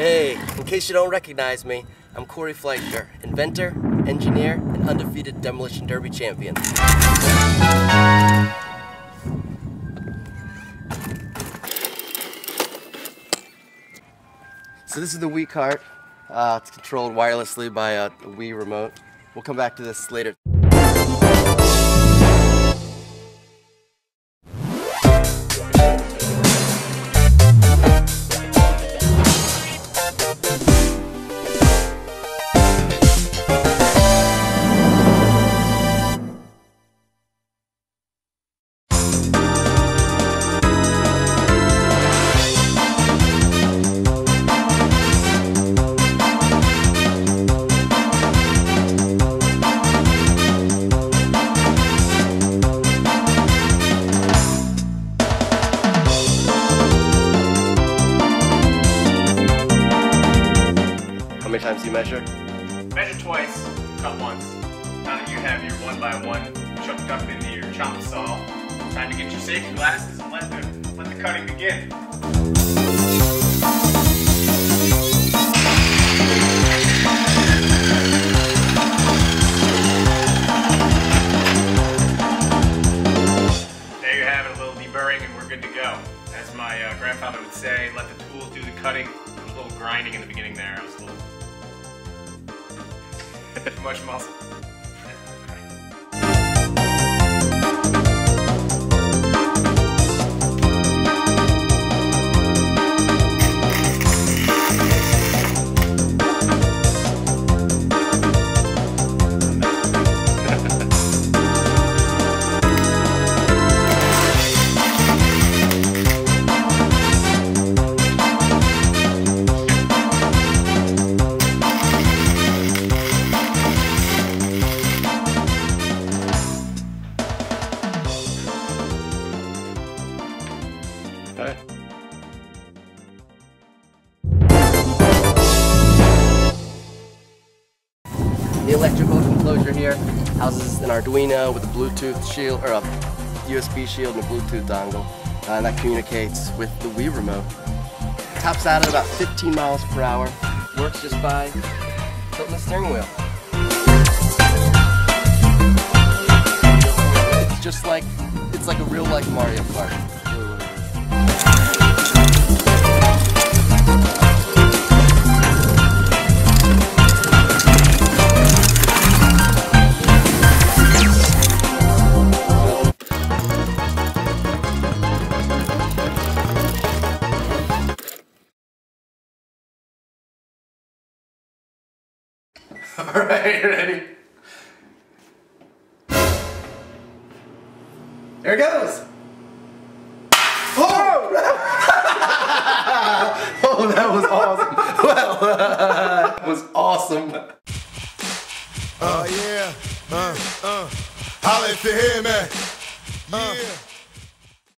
Hey, in case you don't recognize me, I'm Corey Fleischer, inventor, engineer, and undefeated Demolition Derby champion. So this is the Wii Kart. Uh, it's controlled wirelessly by a, a Wii remote. We'll come back to this later. How many times do you measure? Measure twice, cut once. Now that you have your one by one chucked up into your chop saw, time to get your safety glasses and let the let the cutting begin. There you have it, a little deburring and we're good to go. As my uh, grandfather would say, let the tools do the cutting. A little grinding in the beginning there. It was a little お願いします。The electrical enclosure here houses an Arduino with a Bluetooth shield or a USB shield and a Bluetooth dongle, uh, and that communicates with the Wii remote. Tops out at about 15 miles per hour. Works just by tilting the steering wheel. It's just like it's like a real life Mario Kart. Alright, ready? There it goes! Oh! oh, that was awesome. Well, that was awesome. Uh, yeah. Uh, uh. Holla if you hear me. Yeah.